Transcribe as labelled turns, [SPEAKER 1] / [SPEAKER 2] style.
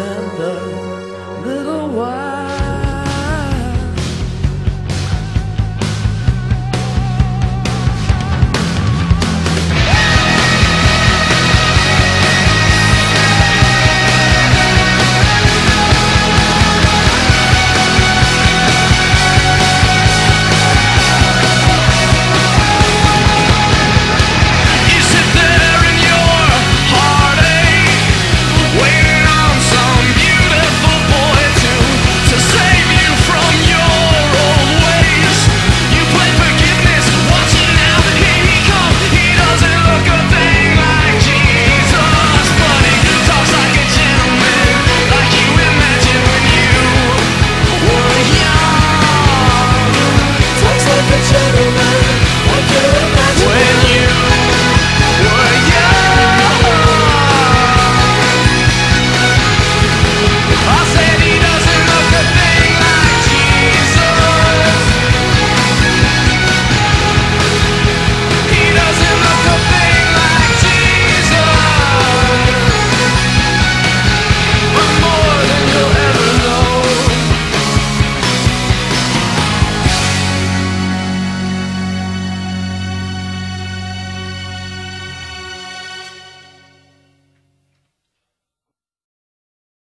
[SPEAKER 1] And the
[SPEAKER 2] little while.